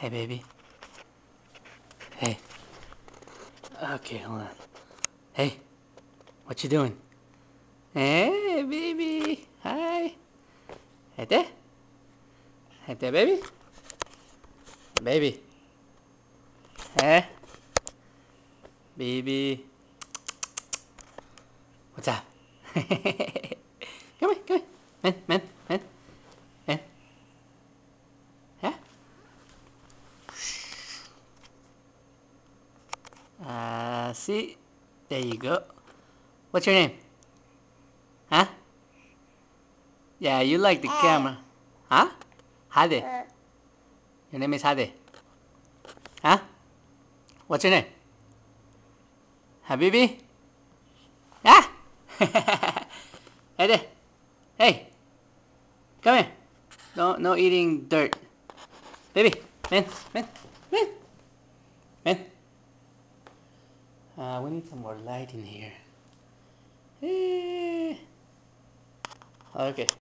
Hey, baby. Hey. Okay, hold on. Hey, what you doing? Hey, baby. Hi. Hey there. Hey there, baby. Baby. Hey. Baby. What's up? come here, come here. Man, man. Yeah? Uh, see? There you go. What's your name? Huh? Yeah, you like the camera. Huh? Hade. Your name is Hade. Huh? What's your name? Habibi? Ah! hey there. Hey. Come here. No, no eating dirt. Baby, man, man, man. Uh, we need some more light in here. Eh. Okay.